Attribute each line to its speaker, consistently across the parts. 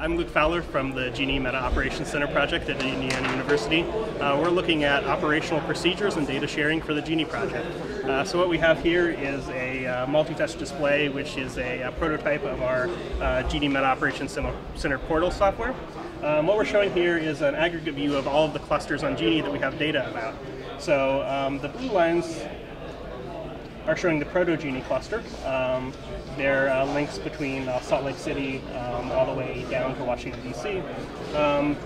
Speaker 1: I'm Luke Fowler from the GENI Meta Operations Center project at Indiana University. Uh, we're looking at operational procedures and data sharing for the GENI project. Uh, so what we have here is a uh, multi-touch display, which is a, a prototype of our uh, GENI Meta Operations Center portal software. Um, what we're showing here is an aggregate view of all of the clusters on GENI that we have data about. So um, the blue lines are showing the Proto-GENI cluster. Um, there are links between uh, Salt Lake City um, all the way down to Washington, D.C. Um,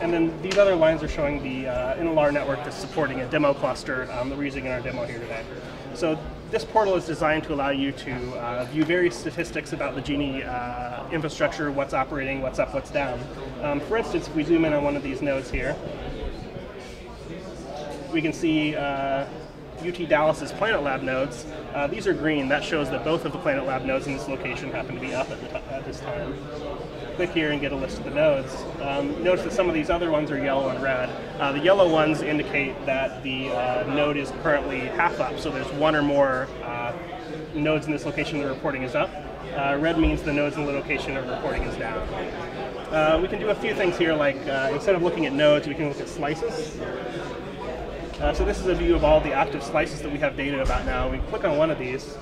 Speaker 1: and then these other lines are showing the uh, NLR network that's supporting a demo cluster um, that we're using in our demo here today. So this portal is designed to allow you to uh, view various statistics about the GENI uh, infrastructure, what's operating, what's up, what's down. Um, for instance, if we zoom in on one of these nodes here, we can see uh, UT Dallas's Planet Lab nodes. Uh, these are green. That shows that both of the Planet Lab nodes in this location happen to be up at, at this time. Click here and get a list of the nodes. Um, notice that some of these other ones are yellow and red. Uh, the yellow ones indicate that the uh, node is currently half up, so there's one or more uh, nodes in this location the reporting is up. Uh, red means the nodes in the location of reporting is down. Uh, we can do a few things here, like instead of looking at nodes, we can look at slices. Uh, so this is a view of all the active slices that we have data about now. We click on one of these,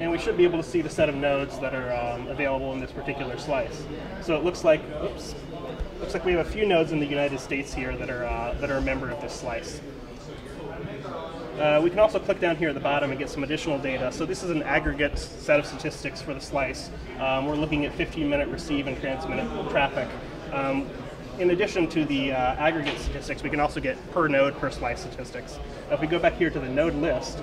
Speaker 1: and we should be able to see the set of nodes that are um, available in this particular slice. So it looks like, oops, looks like we have a few nodes in the United States here that are uh, that are a member of this slice. Uh, we can also click down here at the bottom and get some additional data. So this is an aggregate set of statistics for the slice. Um, we're looking at 15 minute receive and transmit traffic. Um, in addition to the uh, aggregate statistics, we can also get per node, per slice statistics. If we go back here to the node list,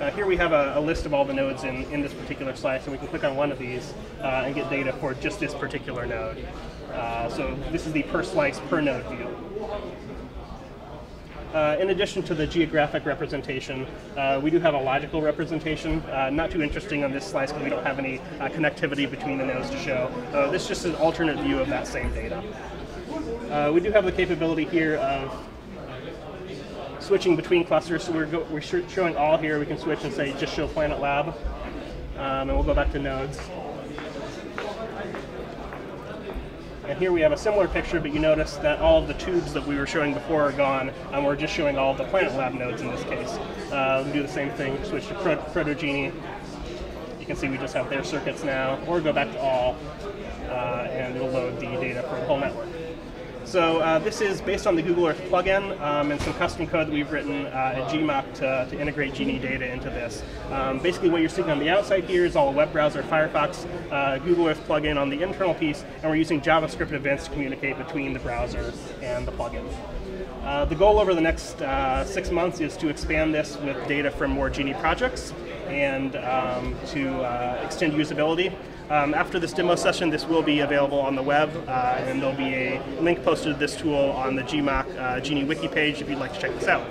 Speaker 1: uh, here we have a, a, list of all the nodes in, in this particular slice, and we can click on one of these uh, and get data for just this particular node. Uh, so this is the per slice, per node view. Uh, in addition to the geographic representation, uh, we do have a logical representation. Uh, not too interesting on this slice because we don't have any uh, connectivity between the nodes to show. Uh, this is just an alternate view of that same data. We do have the capability here of switching between clusters. So we're, we're showing all here. We can switch and say just show Planet Lab. Um, and we'll go back to nodes. And here we have a similar picture, but you notice that all of the tubes that we were showing before are gone, and we're just showing all of the Planet Lab nodes in this case. Uh, we do the same thing, switch to Proto-GENI. You can see we just have their circuits now, or go back to all, uh, and it'll load the data for the whole network. So uh, this is based on the Google Earth plugin um, and some custom code that we've written uh, at GMOC to, to, integrate GENI data into this. Um, basically what you're seeing on the outside here is all a web browser, Firefox, uh, Google Earth plugin on the internal piece, and we're using JavaScript events to communicate between the browser and the plugin. Uh, the goal over the next uh, six months is to expand this with data from more GENI projects and um, to uh, extend usability. Um, after this demo session, this will be available on the web, uh, and there'll be a link posted to this tool on the GMOC uh, GENI wiki page if you'd like to check this out.